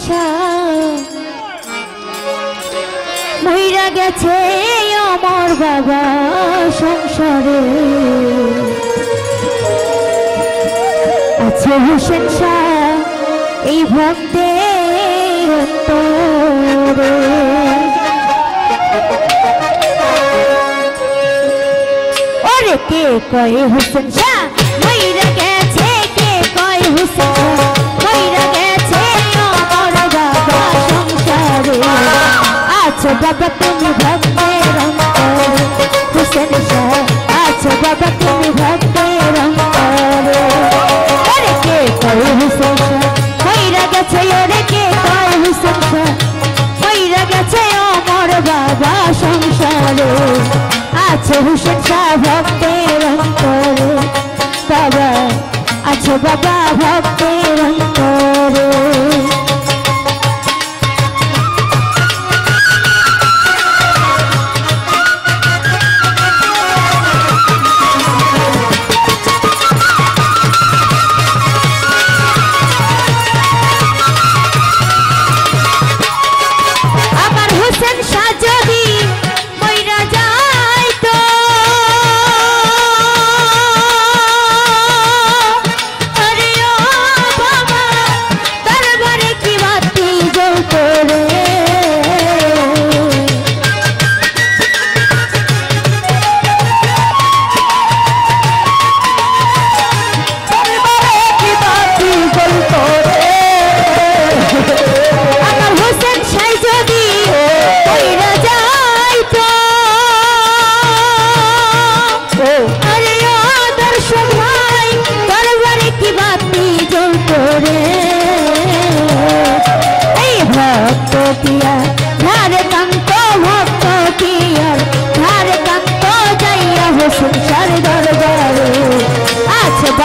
আয়সা গেছে আমার বাবা সংসারে। আছে হোসেন শাহ এই ভক্তে ওরে কে কয়ে হোসেন শাহ भूषण शिक्षा भक्ते रंग तोरे बाबा अच्छा बाबा भक्ते रंग तोरे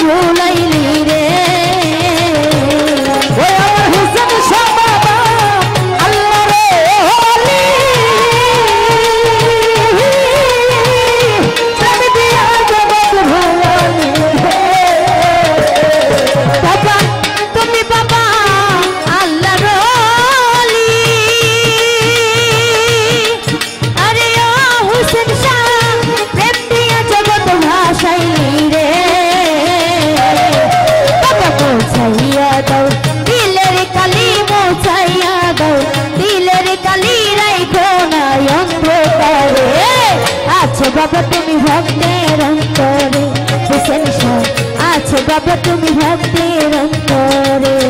¡Suscríbete al! বাবা তুমি ভক্তের অন্তরে হোসেন শাহ আছে বাবা তুমি ভক্তের অন্তরে।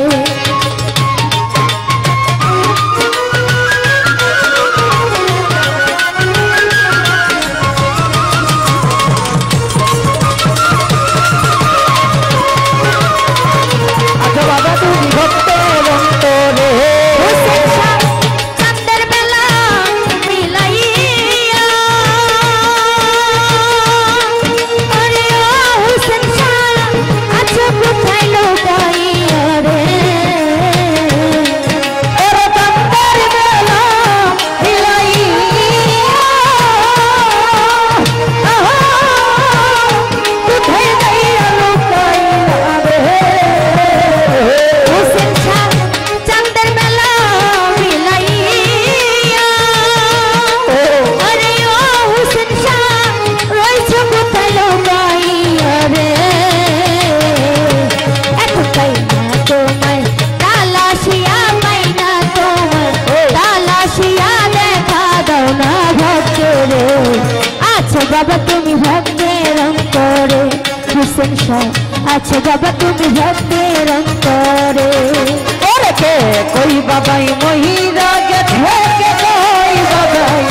আচ্ছা বাবা তুমি ভাবতে রং করে হুসেন শাহ আচ্ছা বাবা তুমি ভাবতে রং করে ওরে কে কই বাবাই মহিরা গেছে কে কই বাবাই?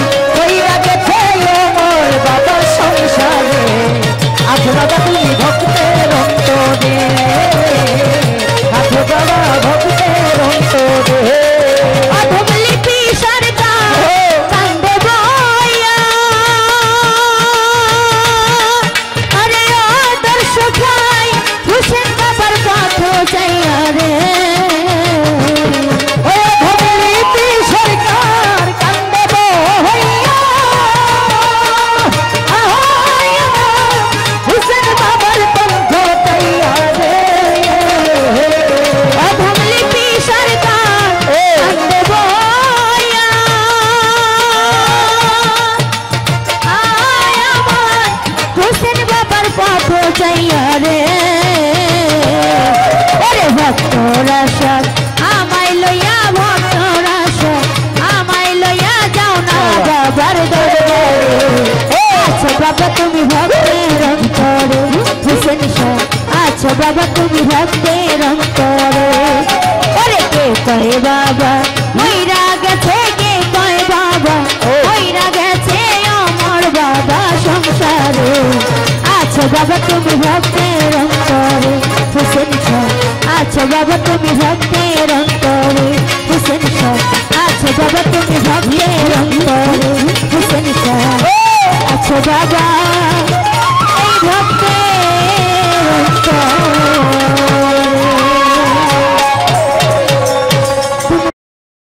বাবা তুমি ভক্তের অন্তরে। ওরে কে কয়ে বাবা? মইরা গেছে কে কয়ে বাবা? মইরা গেছে আমার বাবা সংসারে। আচ্ছা বাবা তুমি ভক্তের অন্তরে। হুসেন আচ্ছা বাবা তুমি ভক্তের অন্তরে। হুসেন আচ্ছা বাবা তুমি ভক্তের অন্তরে।